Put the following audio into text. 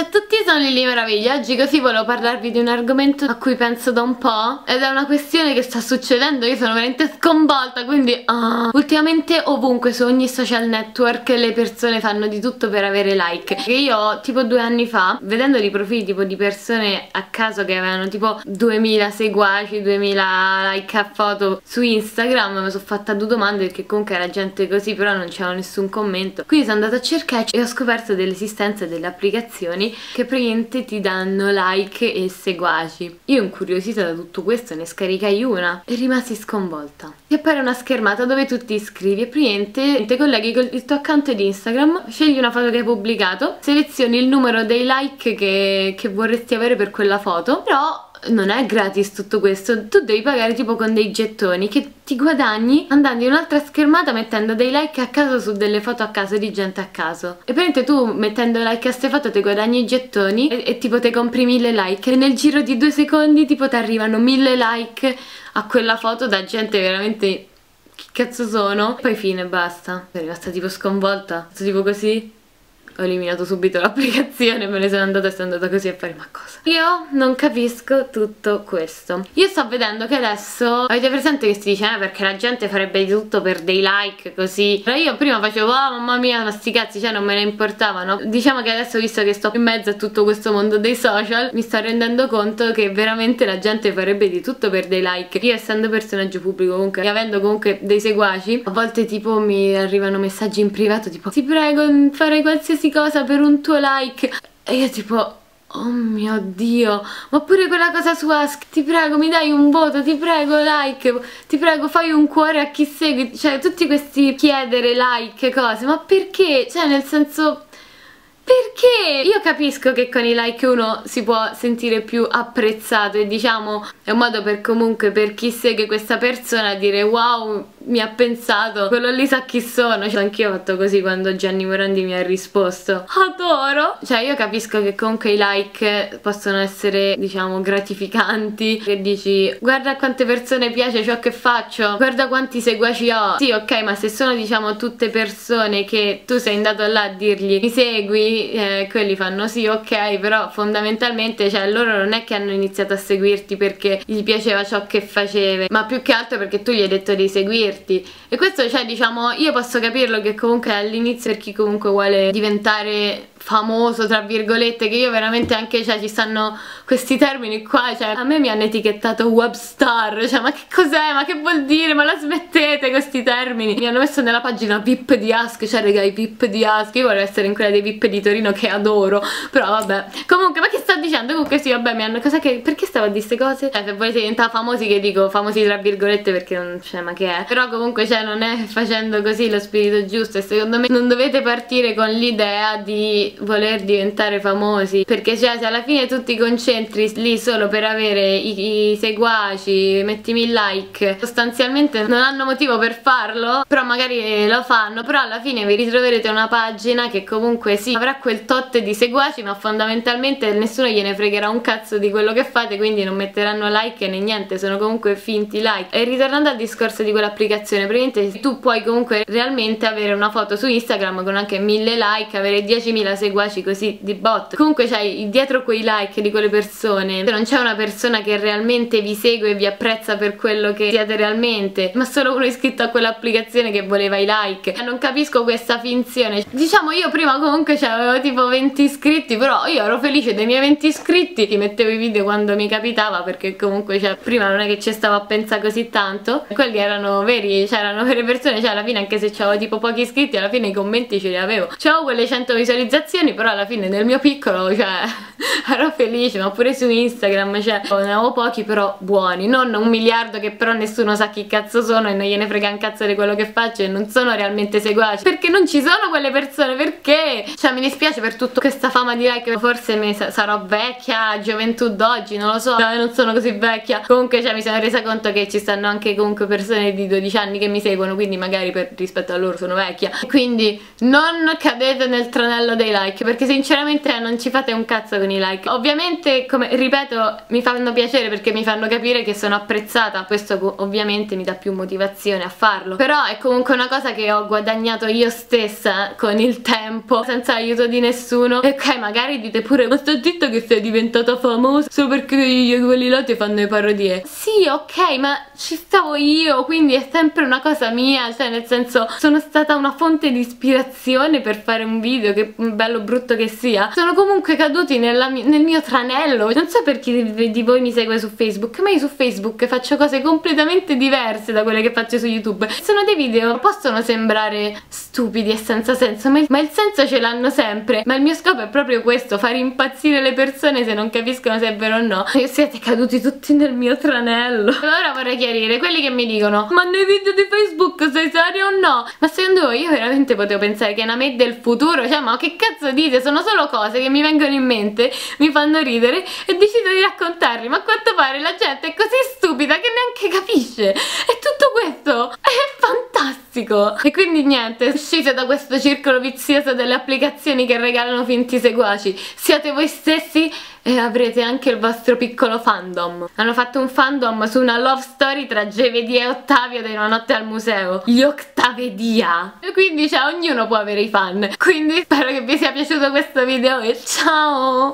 A tutti, sono Lili Meraviglia. Oggi così volevo parlarvi di un argomento a cui penso da un po' ed è una questione che sta succedendo, io sono veramente sconvolta, quindi uh. ultimamente ovunque su ogni social network le persone fanno di tutto per avere like. E io tipo due anni fa, vedendo i profili tipo di persone a caso che avevano tipo 2000 seguaci, 2000 like a foto su Instagram, mi sono fatta due domande perché comunque era gente così, però non c'era nessun commento. Quindi sono andata a cercare e ho scoperto dell'esistenza delle applicazioni applicazioni che praticamente ti danno like e seguaci. Io incuriosita da tutto questo ne scaricai una e rimasi sconvolta. Ti appare una schermata dove tu ti iscrivi e praticamente ti colleghi con il tuo account di Instagram, scegli una foto che hai pubblicato, selezioni il numero dei like che, che vorresti avere per quella foto, però non è gratis tutto questo, tu devi pagare tipo con dei gettoni che ti guadagni andando in un'altra schermata mettendo dei like a caso su delle foto a caso di gente a caso. E praticamente tu mettendo like a queste foto ti guadagni i gettoni e, e tipo ti compri mille like e nel giro di due secondi tipo ti arrivano mille like a quella foto da gente veramente... Che cazzo sono? Poi fine, basta. Sono rimasta tipo sconvolta. Sono tipo così ho eliminato subito l'applicazione, me ne sono andata e sono andata così a fare ma cosa? Io non capisco tutto questo. Io sto vedendo che adesso avete presente che si dice eh, perché la gente farebbe di tutto per dei like così. Però io prima facevo oh mamma mia ma sti cazzi cioè non me ne importavano. Diciamo che adesso visto che sto in mezzo a tutto questo mondo dei social mi sto rendendo conto che veramente la gente farebbe di tutto per dei like. Io essendo personaggio pubblico comunque e avendo comunque dei seguaci a volte tipo mi arrivano messaggi in privato tipo ti prego fare qualsiasi cosa per un tuo like e io tipo Oh mio dio, ma pure quella cosa su Ask, ti prego mi dai un voto, ti prego like, ti prego fai un cuore a chi segui, cioè tutti questi chiedere like, cose, ma perché? Cioè nel senso perché? Io capisco che con i like uno si può sentire più apprezzato e diciamo è un modo per comunque per chi segue questa persona dire wow mi ha pensato quello lì sa chi sono. Cioè, anch'io ho fatto così quando Gianni Morandi mi ha risposto. Adoro! Cioè io capisco che comunque i like possono essere diciamo gratificanti. Che dici guarda quante persone piace ciò che faccio. Guarda quanti seguaci ho sì ok ma se sono diciamo tutte persone che tu sei andato là a dirgli mi segui eh, quelli fanno sì ok però fondamentalmente cioè loro non è che hanno iniziato a seguirti perché gli piaceva ciò che facevi ma più che altro perché tu gli hai detto di seguirti. E questo cioè diciamo io posso capirlo che comunque all'inizio per chi comunque vuole diventare famoso tra virgolette che io veramente anche cioè ci stanno questi termini qua cioè a me mi hanno etichettato webstar cioè ma che cos'è? Ma che vuol dire? Ma la smettete questi termini? Mi hanno messo nella pagina VIP di Ask cioè raga i VIP di Ask. Io volevo essere in quella dei VIP di Torino che adoro però vabbè. Comunque ma che sto dicendo comunque sì vabbè mi hanno cosa che perché stavo a dire queste cose? Cioè se volete diventare famosi che dico famosi tra virgolette perché non c'è ma che è. Però comunque cioè non è facendo così lo spirito giusto e secondo me non dovete partire con l'idea di voler diventare famosi perché cioè se alla fine tu ti concentri lì solo per avere i, i seguaci mettimi il like sostanzialmente non hanno motivo per farlo però magari lo fanno però alla fine vi ritroverete una pagina che comunque sì avrà quel tot di seguaci ma fondamentalmente nessuno gliene fregherà un cazzo di quello che fate quindi non metteranno like né niente sono comunque finti like. E ritornando al discorso di quell'applicazione praticamente tu puoi comunque realmente avere una foto su Instagram con anche mille like avere 10.000 seguaci così di bot. Comunque c'hai dietro quei like di quelle persone. Non c'è una persona che realmente vi segue e vi apprezza per quello che siete realmente ma solo uno iscritto a quell'applicazione che voleva i like. Non capisco questa finzione. Diciamo io prima comunque avevo tipo 20 iscritti però io ero felice dei miei 20 iscritti ti mettevo i video quando mi capitava perché comunque cioè, prima non è che ci stavo a pensare così tanto. Quelli erano veri cioè erano vere persone cioè alla fine anche se avevo tipo pochi iscritti alla fine i commenti ce li avevo. C'avevo quelle 100 visualizzazioni però alla fine nel mio piccolo cioè ero felice ma pure su Instagram cioè ne avevo pochi però buoni. Non un miliardo che però nessuno sa chi cazzo sono e non gliene frega un cazzo di quello che faccio e non sono realmente seguaci. Perché non ci sono quelle persone perché? Cioè mi dispiace per tutta questa fama di like forse mi sarò vecchia gioventù d'oggi non lo so. No, non sono così vecchia. Comunque cioè mi sono resa conto che ci stanno anche comunque persone di 12 anni che mi seguono quindi magari per, rispetto a loro sono vecchia. Quindi non cadete nel tranello dei like perché sinceramente non ci fate un cazzo con con i like ovviamente come ripeto mi fanno piacere perché mi fanno capire che sono apprezzata questo ovviamente mi dà più motivazione a farlo però è comunque una cosa che ho guadagnato io stessa con il tempo senza aiuto di nessuno. E ok magari dite pure ma sta zitto che sei diventata famosa solo perché quelli là ti fanno le parodie. Sì ok ma ci stavo io quindi è sempre una cosa mia cioè nel senso sono stata una fonte di ispirazione per fare un video che bello brutto che sia. Sono comunque caduti nella, nel mio tranello. Non so per chi di voi mi segue su Facebook ma io su Facebook faccio cose completamente diverse da quelle che faccio su YouTube. Sono dei video possono sembrare stupidi e senza senso ma il, ma il senso ce l'hanno sempre. Ma il mio scopo è proprio questo fare impazzire le persone se non capiscono se è vero o no. E siete caduti tutti nel mio tranello. Ora vorrei chiarire quelli che mi dicono ma nei video di Facebook sei serio o no? ma secondo voi io veramente potevo pensare che è una me del futuro cioè ma che cazzo dite? sono solo cose che mi vengono in mente mi fanno ridere e decido di raccontarli ma a quanto pare la gente è così stupida che neanche capisce e tutto questo è fantastico e quindi niente uscite da questo circolo vizioso delle applicazioni che regalano finti seguaci siate voi stessi e avrete anche il vostro piccolo fandom. Hanno fatto un fandom su una love story tra Gevedia e Ottavio di una notte al museo. Gli Octavedia. E quindi cioè ognuno può avere i fan. Quindi spero che vi sia piaciuto questo video e ciao!